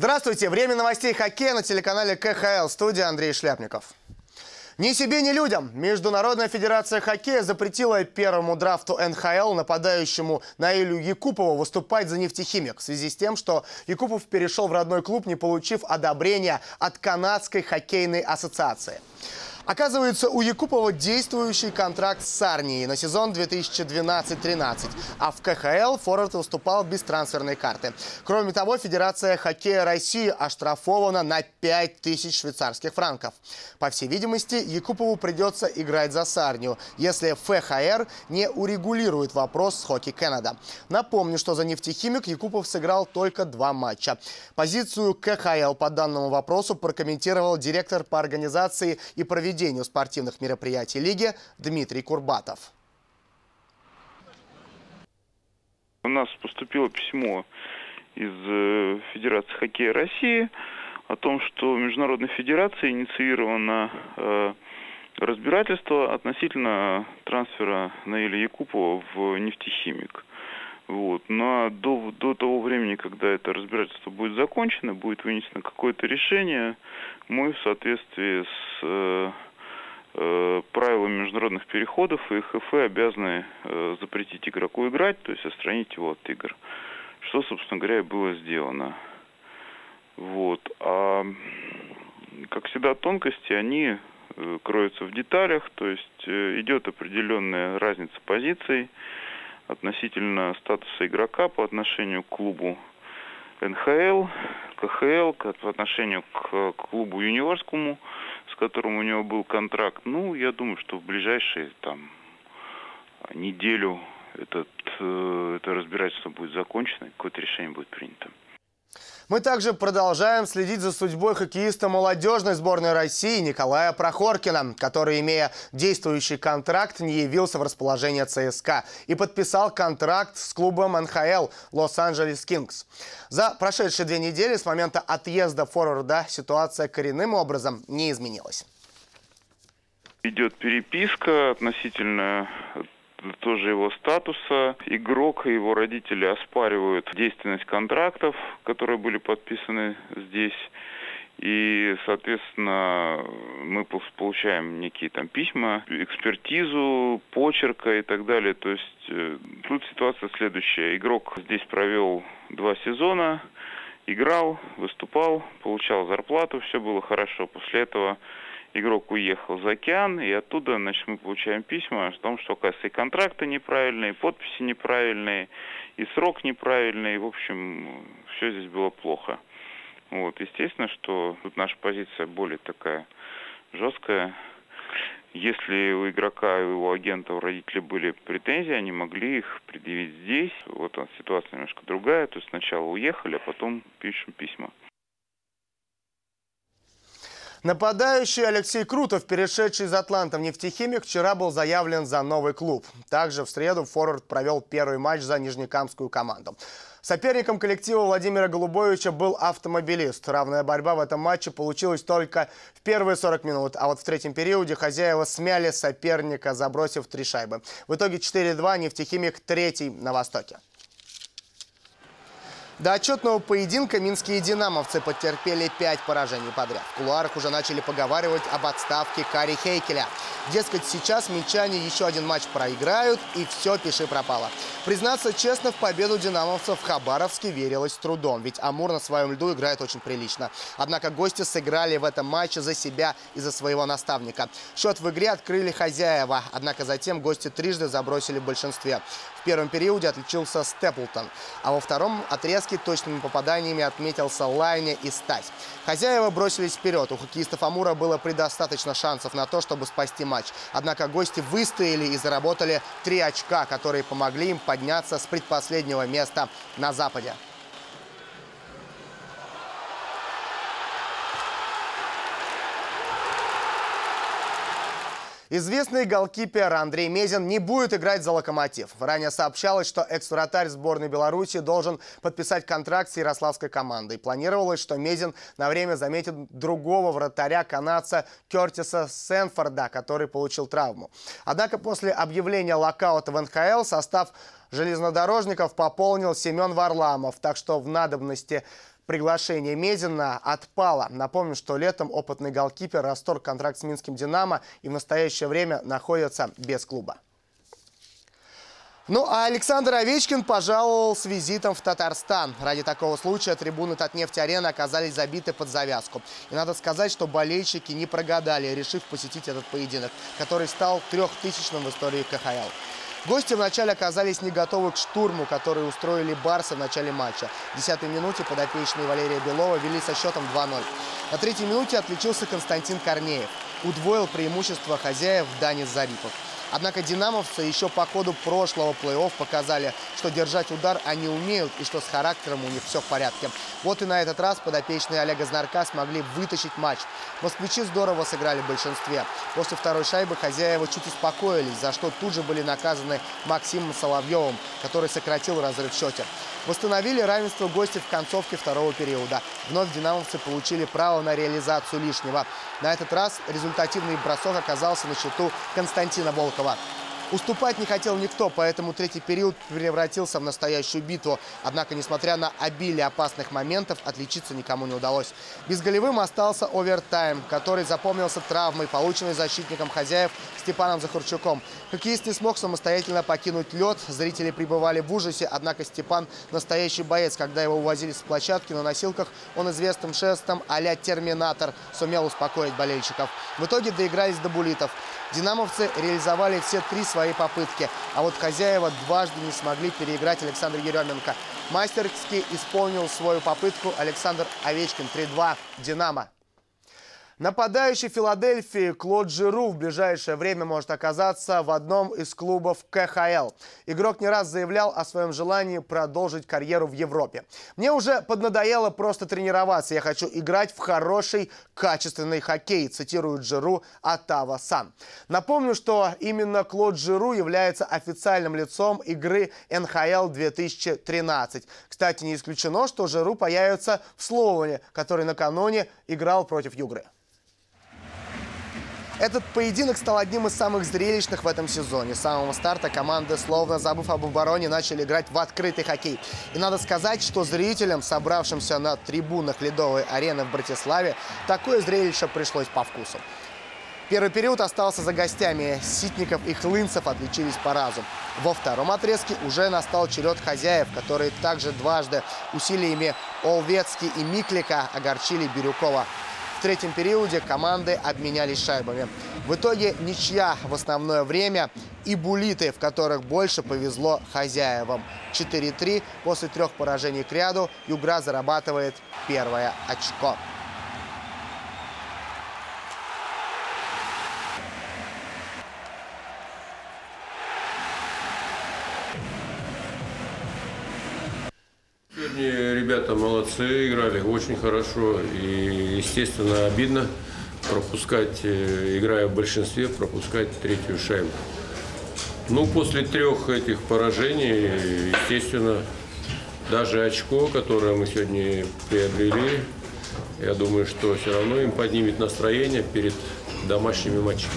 Здравствуйте! Время новостей хоккея на телеканале КХЛ. Студия Андрей Шляпников. Ни себе, ни людям. Международная федерация хоккея запретила первому драфту НХЛ нападающему Наилю Якупову выступать за нефтехимик в связи с тем, что Якупов перешел в родной клуб, не получив одобрения от Канадской хоккейной ассоциации. Оказывается, у Якупова действующий контракт с Арнией на сезон 2012-13, а в КХЛ Форвард выступал без трансферной карты. Кроме того, Федерация хоккея России оштрафована на 5000 швейцарских франков. По всей видимости, Якупову придется играть за Сарнию, если ФХР не урегулирует вопрос с Хоккей Канада. Напомню, что за нефтехимик Якупов сыграл только два матча. Позицию КХЛ по данному вопросу прокомментировал директор по организации и проведению проведению спортивных мероприятий лиги Дмитрий Курбатов. У нас поступило письмо из э, Федерации хоккея России о том, что Международной Федерацией инициировано э, разбирательство относительно трансфера Наиля Якупова в нефтехимик. Вот. Но до, до того времени, когда это разбирательство будет закончено, будет вынесено какое-то решение, мы в соответствии с э, э, правилами международных переходов и ХФ обязаны э, запретить игроку играть, то есть отстранить его от игр. Что, собственно говоря, и было сделано. Вот. А, как всегда, тонкости, они э, кроются в деталях, то есть идет определенная разница позиций относительно статуса игрока по отношению к клубу НХЛ, КХЛ, по отношению к клубу юниорскому, которым у него был контракт. Ну, я думаю, что в ближайшие там неделю этот, э, это разбирательство будет закончено, какое-то решение будет принято. Мы также продолжаем следить за судьбой хоккеиста молодежной сборной России Николая Прохоркина, который, имея действующий контракт, не явился в расположение ЦСКА и подписал контракт с клубом НХЛ Лос-Анджелес Кингс. За прошедшие две недели с момента отъезда форварда ситуация коренным образом не изменилась. Идет переписка относительно тоже его статуса. Игрок и его родители оспаривают действенность контрактов, которые были подписаны здесь. И, соответственно, мы получаем некие там письма, экспертизу, почерка и так далее. То есть э, тут ситуация следующая. Игрок здесь провел два сезона, играл, выступал, получал зарплату, все было хорошо. После этого игрок уехал за океан, и оттуда, значит, мы получаем письма о том, что, оказывается, и контракты неправильные, и подписи неправильные, и срок неправильный, в общем, все здесь было плохо. Вот, естественно, что тут наша позиция более такая жесткая. Если у игрока и у агента, у родителей были претензии, они могли их предъявить здесь. Вот ситуация немножко другая. То есть сначала уехали, а потом пишем письма. Нападающий Алексей Крутов, перешедший из Атланта в нефтехимик, вчера был заявлен за новый клуб. Также в среду форвард провел первый матч за нижнекамскую команду. Соперником коллектива Владимира Голубовича был автомобилист. Равная борьба в этом матче получилась только в первые 40 минут, а вот в третьем периоде хозяева смяли соперника, забросив три шайбы. В итоге 4-2 нефтехимик третий на Востоке. До отчетного поединка минские динамовцы потерпели пять поражений подряд. В кулуарах уже начали поговаривать об отставке Кари Хейкеля. Дескать, сейчас минчане еще один матч проиграют, и все пиши пропало. Признаться честно, в победу динамовцев в Хабаровске верилось с трудом, ведь Амур на своем льду играет очень прилично. Однако гости сыграли в этом матче за себя и за своего наставника. Счет в игре открыли хозяева, однако затем гости трижды забросили в большинстве. В первом периоде отличился Степлтон, а во втором отрезке точными попаданиями отметился Лайне и Стась. Хозяева бросились вперед. У хоккеистов Амура было предостаточно шансов на то, чтобы спасти матч. Однако гости выстояли и заработали три очка, которые помогли им подняться с предпоследнего места на Западе. Известный голкипер Андрей Мезин не будет играть за «Локомотив». Ранее сообщалось, что экс-вратарь сборной Беларуси должен подписать контракт с ярославской командой. Планировалось, что Мезин на время заметит другого вратаря-канадца Кертиса Сенфорда, который получил травму. Однако после объявления локаута в НХЛ состав железнодорожников пополнил Семен Варламов. Так что в надобности приглашение Медина отпало. Напомню, что летом опытный голкипер расторг контракт с Минским «Динамо» и в настоящее время находится без клуба. Ну, а Александр Овечкин пожаловал с визитом в Татарстан. Ради такого случая трибуны Татнефть-арены оказались забиты под завязку. И надо сказать, что болельщики не прогадали, решив посетить этот поединок, который стал трехтысячным в истории КХЛ. Гости вначале оказались не готовы к штурму, который устроили Барса в начале матча. В 10 минуте подопечные Валерия Белова вели со счетом 2-0. На третьей минуте отличился Константин Корнеев. Удвоил преимущество хозяев Данис Зарипов. Однако динамовцы еще по ходу прошлого плей-офф показали, что держать удар они умеют и что с характером у них все в порядке. Вот и на этот раз подопечные Олега Знарка смогли вытащить матч. Москвичи здорово сыграли в большинстве. После второй шайбы хозяева чуть успокоились, за что тут же были наказаны Максимом Соловьевым, который сократил разрыв в счете. Восстановили равенство гости в концовке второго периода. Вновь динамовцы получили право на реализацию лишнего. На этот раз результативный бросок оказался на счету Константина Волкова. Уступать не хотел никто, поэтому третий период превратился в настоящую битву. Однако, несмотря на обилие опасных моментов, отличиться никому не удалось. Безголевым остался овертайм, который запомнился травмой, полученной защитником хозяев Степаном Захарчуком. Хоккеист не смог самостоятельно покинуть лед. Зрители пребывали в ужасе, однако Степан настоящий боец. Когда его увозили с площадки на носилках, он известным шестом а-ля «Терминатор» сумел успокоить болельщиков. В итоге доигрались до булитов. Динамовцы реализовали все три свои попытки, а вот хозяева дважды не смогли переиграть Александра Еременко. Мастерски исполнил свою попытку Александр Овечкин 3-2 «Динамо». Нападающий Филадельфии Клод Жиру в ближайшее время может оказаться в одном из клубов КХЛ. Игрок не раз заявлял о своем желании продолжить карьеру в Европе. Мне уже поднадоело просто тренироваться. Я хочу играть в хороший, качественный хоккей, цитирует Жиру Атава Сан. Напомню, что именно Клод Жиру является официальным лицом игры НХЛ 2013. Кстати, не исключено, что Жиру появится в Словане, который накануне играл против Югры. Этот поединок стал одним из самых зрелищных в этом сезоне. С самого старта команды, словно забыв об обороне, начали играть в открытый хоккей. И надо сказать, что зрителям, собравшимся на трибунах Ледовой арены в Братиславе, такое зрелище пришлось по вкусу. Первый период остался за гостями. Ситников и Хлынцев отличились по разу. Во втором отрезке уже настал черед хозяев, которые также дважды усилиями Олветски и Миклика огорчили Бирюкова. В третьем периоде команды обменялись шайбами. В итоге ничья в основное время и булиты, в которых больше повезло хозяевам. 4-3 после трех поражений к ряду Югра зарабатывает первое очко. Ребята молодцы, играли очень хорошо. И, естественно, обидно пропускать, э, играя в большинстве, пропускать третью шайбу. Ну, после трех этих поражений, естественно, даже очко, которое мы сегодня приобрели, я думаю, что все равно им поднимет настроение перед домашними матчами.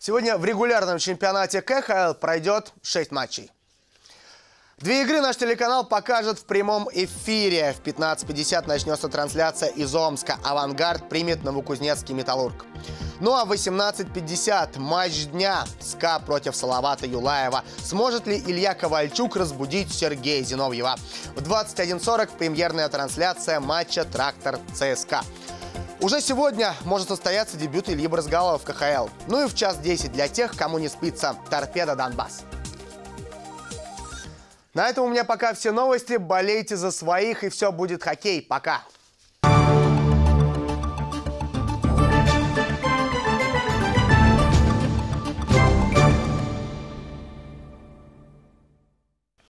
Сегодня в регулярном чемпионате КХЛ пройдет 6 матчей. Две игры наш телеканал покажет в прямом эфире. В 15.50 начнется трансляция из Омска. «Авангард» примет Новокузнецкий «Металлург». Ну а в 18.50 матч дня СКА против Салавата Юлаева. Сможет ли Илья Ковальчук разбудить Сергея Зиновьева? В 21.40 премьерная трансляция матча «Трактор ЦСКА». Уже сегодня может состояться дебют Ильи Брызгалова в КХЛ. Ну и в час 10 для тех, кому не спится «Торпеда Донбасс». На этом у меня пока все новости. Болейте за своих, и все будет хоккей. Пока.